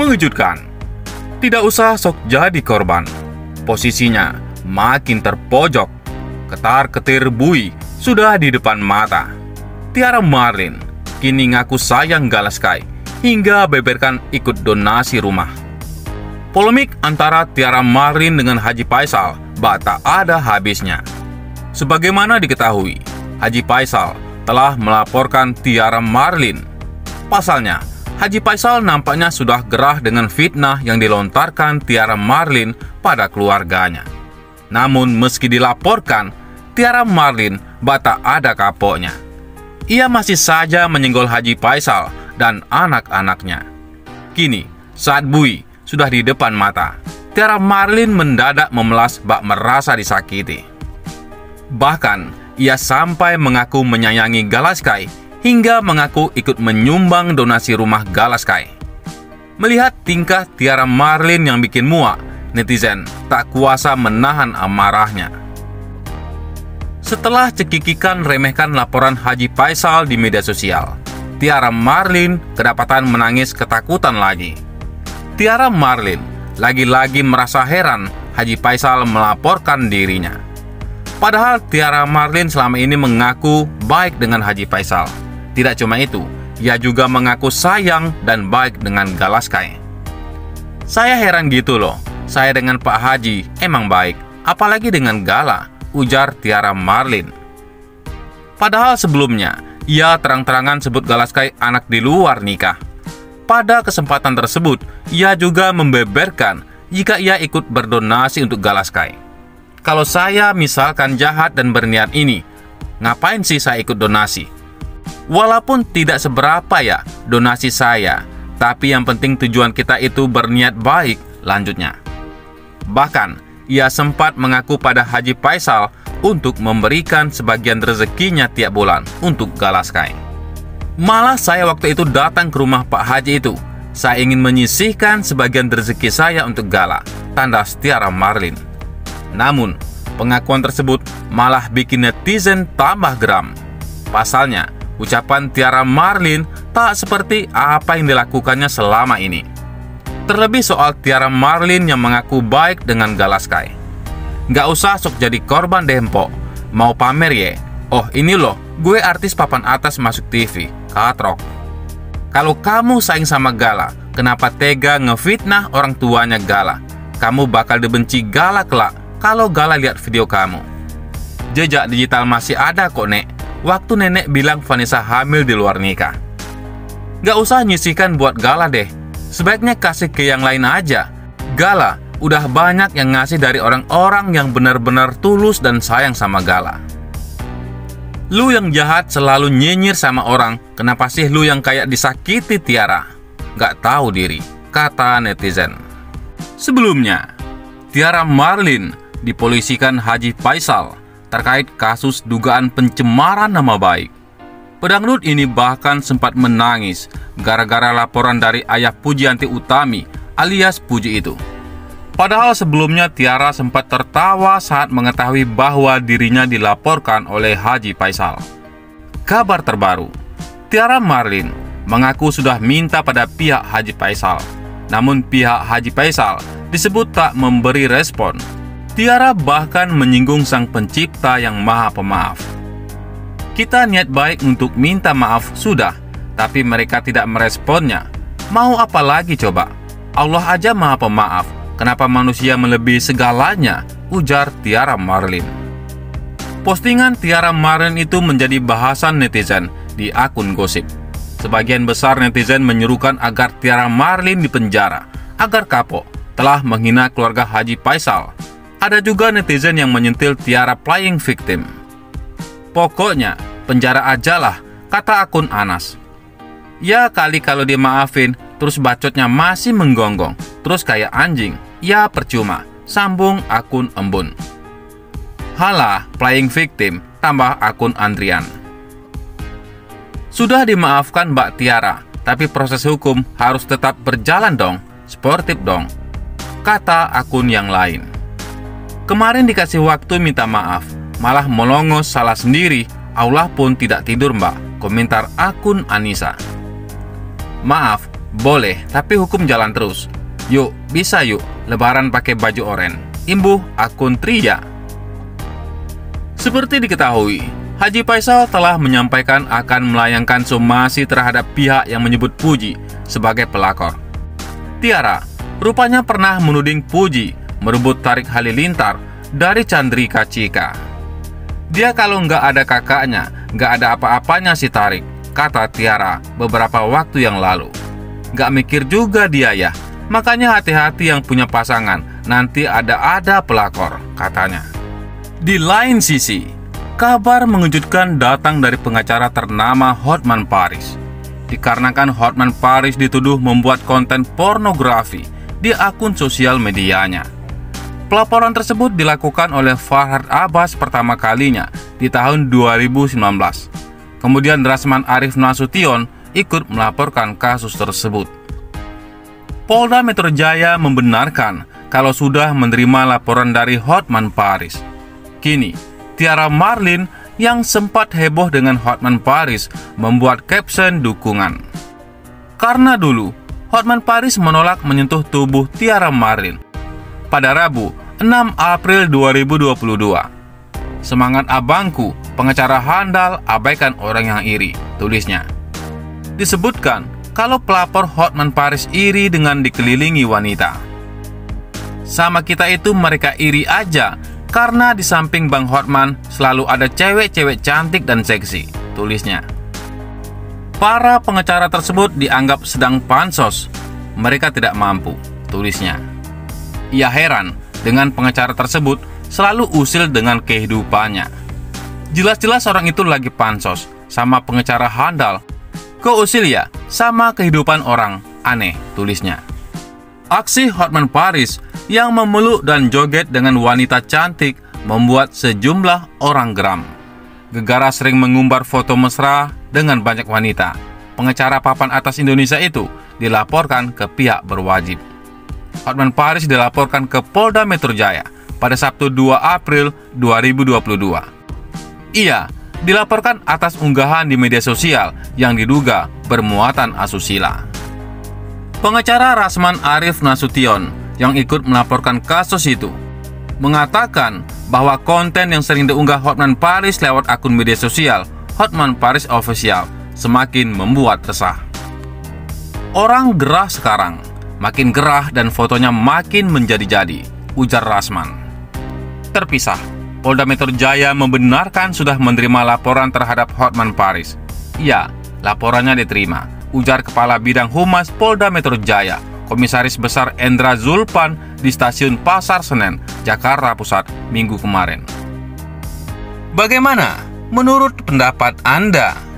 Mengejutkan. Tidak usah sok jadi korban. Posisinya makin terpojok. Ketar-ketir bui sudah di depan mata. Tiara Marlin kini ngaku sayang Galaskai hingga beberkan ikut donasi rumah. Polemik antara Tiara Marlin dengan Haji Faisal bak tak ada habisnya. Sebagaimana diketahui, Haji Faisal telah melaporkan Tiara Marlin. Pasalnya, Haji Faisal nampaknya sudah gerah dengan fitnah yang dilontarkan Tiara Marlin pada keluarganya. Namun meski dilaporkan, Tiara Marlin bata ada kapoknya. Ia masih saja menyenggol Haji Faisal dan anak-anaknya. Kini, saat Bui sudah di depan mata, Tiara Marlin mendadak memelas bak merasa disakiti. Bahkan, ia sampai mengaku menyayangi Galaskai hingga mengaku ikut menyumbang donasi rumah Galaskai. Melihat tingkah Tiara Marlin yang bikin muak, netizen tak kuasa menahan amarahnya. Setelah cekikikan remehkan laporan Haji Faisal di media sosial, Tiara Marlin kedapatan menangis ketakutan lagi. Tiara Marlin lagi-lagi merasa heran Haji Faisal melaporkan dirinya. Padahal Tiara Marlin selama ini mengaku baik dengan Haji Faisal. Tidak cuma itu, ia juga mengaku sayang dan baik dengan Galaskai. Saya heran gitu loh, saya dengan Pak Haji emang baik, apalagi dengan Gala, ujar Tiara Marlin. Padahal sebelumnya, ia terang-terangan sebut Galaskai anak di luar nikah. Pada kesempatan tersebut, ia juga membeberkan jika ia ikut berdonasi untuk Galaskai. Kalau saya misalkan jahat dan berniat ini, ngapain sih saya ikut donasi? Walaupun tidak seberapa ya donasi saya, tapi yang penting tujuan kita itu berniat baik, lanjutnya. Bahkan, ia sempat mengaku pada Haji Faisal untuk memberikan sebagian rezekinya tiap bulan untuk Galaskai. Malah saya waktu itu datang ke rumah Pak Haji itu. Saya ingin menyisihkan sebagian rezeki saya untuk Gala, tanda Setiara Marlin. Namun, pengakuan tersebut malah bikin netizen tambah geram. Pasalnya, ucapan Tiara Marlin tak seperti apa yang dilakukannya selama ini. Terlebih soal Tiara Marlin yang mengaku baik dengan Galaskai. Gak usah sok jadi korban dempok. Mau pamer ya? Oh ini loh, gue artis papan atas masuk TV, katrok. Kalau kamu sayang sama Gala, kenapa tega ngefitnah orang tuanya Gala? Kamu bakal dibenci Gala kelak kalau Gala lihat video kamu. Jejak digital masih ada kok, Nek. Waktu nenek bilang Vanessa hamil di luar nikah. Gak usah nyisihkan buat Gala deh. Sebaiknya kasih ke yang lain aja. Gala udah banyak yang ngasih dari orang-orang yang benar-benar tulus dan sayang sama Gala. Lu yang jahat selalu nyinyir sama orang, kenapa sih lu yang kayak disakiti Tiara? Gak tahu diri, kata netizen. Sebelumnya, Tiara Marlin dipolisikan Haji Faisal terkait kasus dugaan pencemaran nama baik. Pedangdut ini bahkan sempat menangis gara-gara laporan dari ayah Pujianti Utami alias Puji itu. Padahal sebelumnya Tiara sempat tertawa saat mengetahui bahwa dirinya dilaporkan oleh Haji Faisal. Kabar terbaru, Tiara Marlin mengaku sudah minta pada pihak Haji Faisal. Namun pihak Haji Faisal disebut tak memberi respon Tiara bahkan menyinggung sang pencipta yang maha pemaaf. Kita niat baik untuk minta maaf sudah, tapi mereka tidak meresponnya. Mau apa lagi coba? Allah aja maha pemaaf, kenapa manusia melebihi segalanya? Ujar Tiara Marlin. Postingan Tiara Marlin itu menjadi bahasan netizen di akun gosip. Sebagian besar netizen menyuruhkan agar Tiara Marlin dipenjara, agar kapok telah menghina keluarga Haji Faisal ada juga netizen yang menyentil Tiara playing victim. Pokoknya, penjara aja lah, kata akun Anas. Ya kali kalau dia maafin, terus bacotnya masih menggonggong, terus kayak anjing, ya percuma, sambung akun embun. Halah, playing victim, tambah akun Andrian. Sudah dimaafkan Mbak Tiara, tapi proses hukum harus tetap berjalan dong, sportif dong, kata akun yang lain. Kemarin dikasih waktu minta maaf, malah melongos salah sendiri. Allah pun tidak tidur mbak, Komentar akun Anissa. Maaf, boleh, tapi hukum jalan terus. Yuk, bisa yuk, lebaran pakai baju oren. Imbuh akun Tria. Seperti diketahui, Haji Faisal telah menyampaikan akan melayangkan somasi terhadap pihak yang menyebut Puji sebagai pelakor. Tiara, rupanya pernah menuding Puji merebut Tarik Halilintar dari Chandrika Cika. Dia kalau nggak ada kakaknya, nggak ada apa-apanya si Tarik, kata Tiara beberapa waktu yang lalu. Nggak mikir juga dia ya, makanya hati-hati yang punya pasangan, nanti ada-ada pelakor, katanya. Di lain sisi, kabar mengejutkan datang dari pengacara ternama Hotman Paris. Dikarenakan Hotman Paris dituduh membuat konten pornografi di akun sosial medianya. Pelaporan tersebut dilakukan oleh Farhad Abbas pertama kalinya di tahun 2019. Kemudian Rasman Arif Nasution ikut melaporkan kasus tersebut. Polda Metro Jaya membenarkan kalau sudah menerima laporan dari Hotman Paris. Kini, Tiara Marlin yang sempat heboh dengan Hotman Paris membuat caption dukungan. Karena dulu, Hotman Paris menolak menyentuh tubuh Tiara Marlin. Pada Rabu, 6 April 2022. Semangat abangku, pengacara handal abaikan orang yang iri, tulisnya. Disebutkan kalau pelapor Hotman Paris iri dengan dikelilingi wanita. Sama kita itu mereka iri aja karena di samping Bang Hotman selalu ada cewek-cewek cantik dan seksi, tulisnya. Para pengacara tersebut dianggap sedang pansos. Mereka tidak mampu, tulisnya. Ia heran dengan pengacara tersebut selalu usil dengan kehidupannya. Jelas-jelas orang itu lagi pansos sama pengacara handal. Kok usil ya sama kehidupan orang, aneh, tulisnya. Aksi Hotman Paris yang memeluk dan joget dengan wanita cantik membuat sejumlah orang geram. Gegara sering mengumbar foto mesra dengan banyak wanita. Pengecara papan atas Indonesia itu dilaporkan ke pihak berwajib. Hotman Paris dilaporkan ke Polda Metro Jaya pada Sabtu 2 April 2022. Ia dilaporkan atas unggahan di media sosial yang diduga bermuatan asusila. Pengacara Rasman Arif Nasution yang ikut melaporkan kasus itu mengatakan bahwa konten yang sering diunggah Hotman Paris lewat akun media sosial Hotman Paris Official semakin membuat resah. Orang gerah sekarang, makin gerah dan fotonya makin menjadi-jadi, ujar Rasman. Terpisah, Polda Metro Jaya membenarkan sudah menerima laporan terhadap Hotman Paris. Ya, laporannya diterima, ujar Kepala Bidang Humas Polda Metro Jaya, Komisaris Besar Endra Zulpan di stasiun Pasar Senen, Jakarta Pusat, minggu kemarin. Bagaimana menurut pendapat Anda?